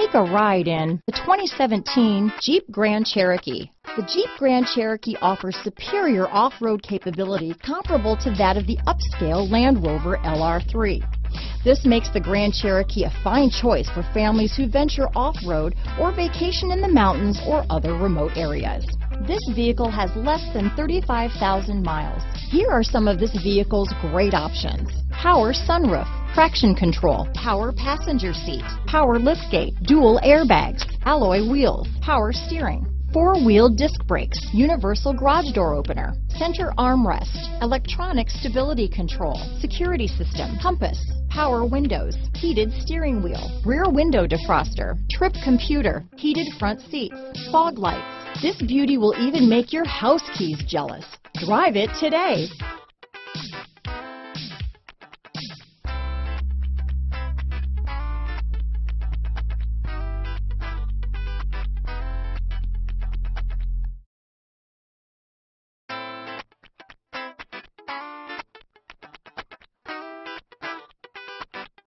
Take a ride in the 2017 Jeep Grand Cherokee. The Jeep Grand Cherokee offers superior off-road capability comparable to that of the upscale Land Rover LR3. This makes the Grand Cherokee a fine choice for families who venture off-road or vacation in the mountains or other remote areas. This vehicle has less than 35,000 miles. Here are some of this vehicle's great options. Power sunroof, traction control, power passenger seat, power liftgate, dual airbags, alloy wheels, power steering, four-wheel disc brakes, universal garage door opener, center armrest, electronic stability control, security system, compass, power windows, heated steering wheel, rear window defroster, trip computer, heated front seats, fog lights. This beauty will even make your house keys jealous. Drive it today.